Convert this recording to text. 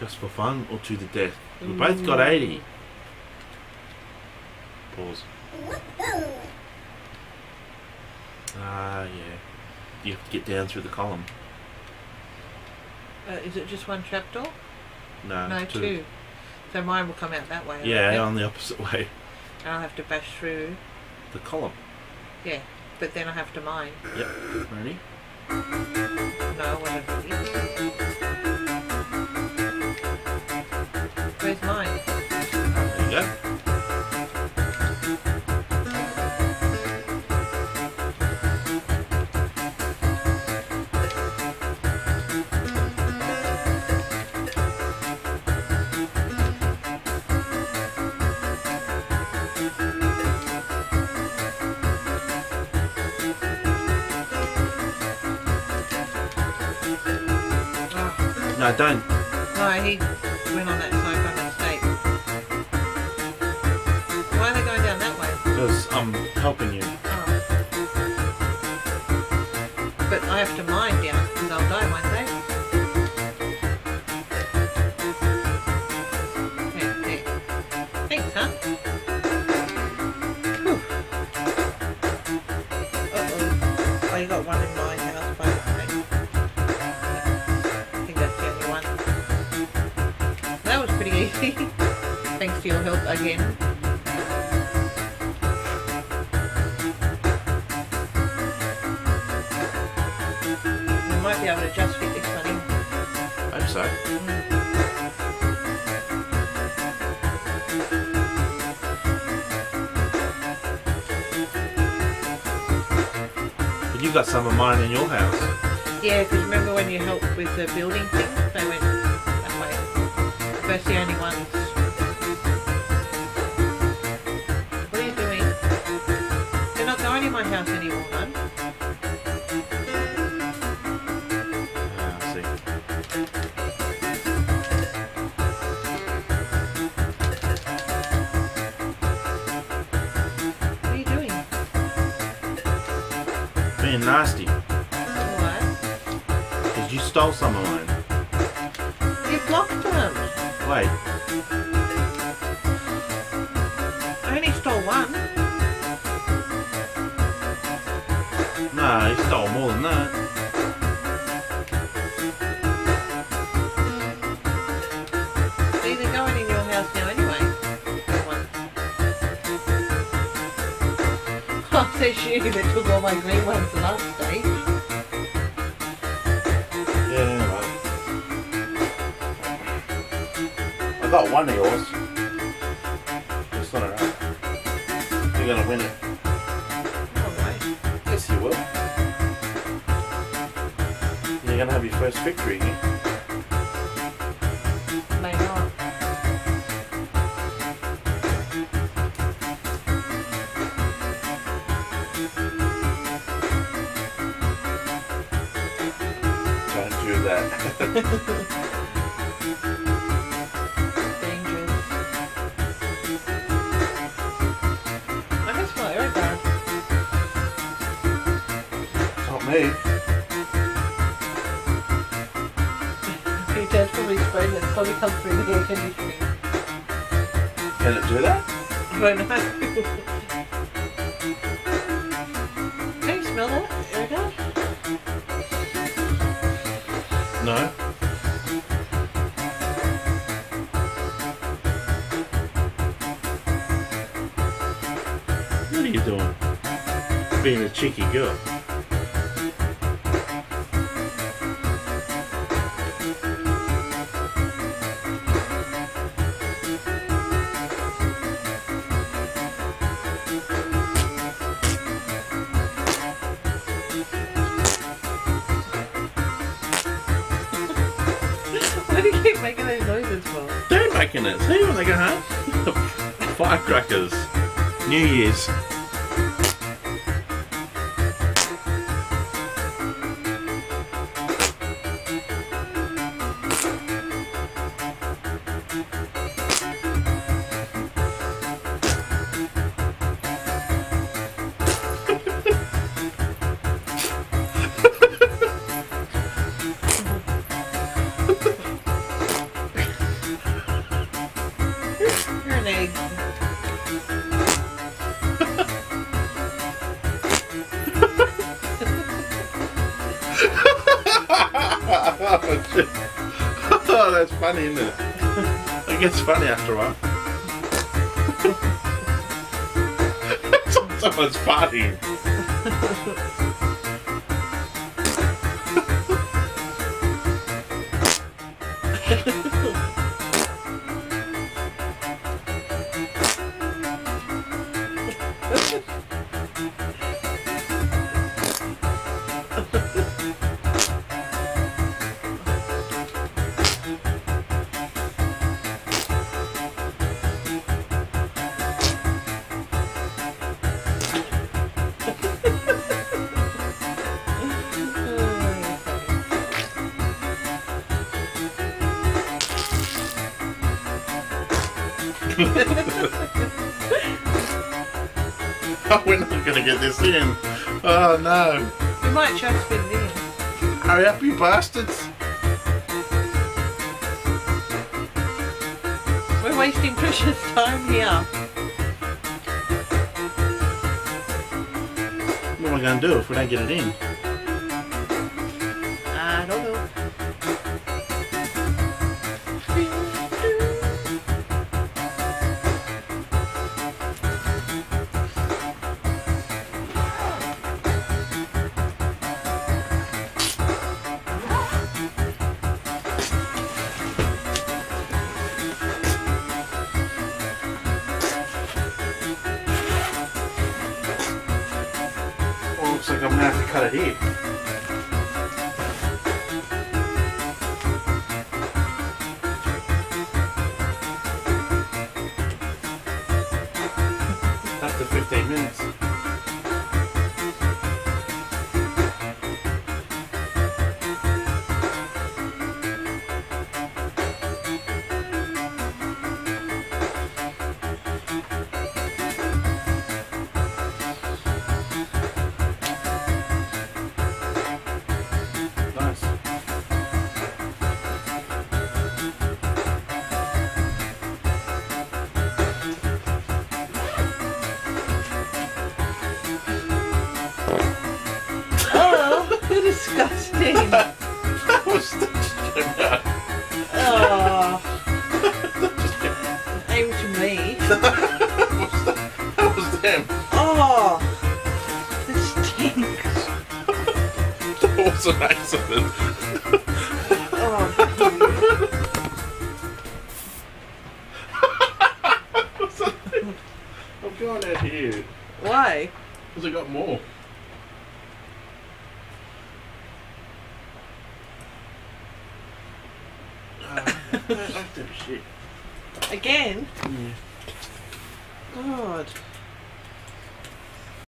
Just for fun or to the death? We both got 80. Pause. Ah, yeah. You have to get down through the column. Uh, is it just one trapdoor? No, no, two. So mine will come out that way. Yeah, on the opposite way. And I'll have to bash through. The column. Yeah, but then I have to mine. Yep. Ready? No, I want to. No, don't. no, he went on that side by mistake. Why are they going down that way? Because I'm helping you. Oh. But I have to mine help again. We might be able to just fit this one in. Hope so. But you got some of mine in your house. Yeah, because remember when you helped with the building thing? They went that way. First the only ones. In my house anymore, man. Ah, see. What are you doing? Being nasty. Alright. Because you stole some of mine. You blocked them. Wait. Stole more than that. See, they're going in your house now anyway. One. Oh, says you that took all my green ones the last stage. Yeah, well. I got one of yours. It's not enough. You're gonna win it. Yes, you will. You're gonna have your first victory here. May not. Don't do that. Dangerous. I can smell not me. Your dad's probably spraying it. Probably comes through the air conditioning. Can it do that? I don't know. Can you smell that, Erica? No. What are you doing? Being a cheeky girl. Keep making those noises for? They're making it. See when they go home? Firecrackers. New Year's. Oh, shit. Oh, that's funny, isn't it? It gets funny after a while. Someone's partying. Oh, we're not gonna get this in. Oh no. We might just fit it in. Hurry up, you bastards. We're wasting precious time here. What am I gonna do if we don't get it in? Cut it. After 15 minutes. That was that Oh, aim to me. was them. Oh, this stinks. That was an accident. Oh, I'm going out here. why? Because I got more. Uh, Shit. Again? Yeah. God.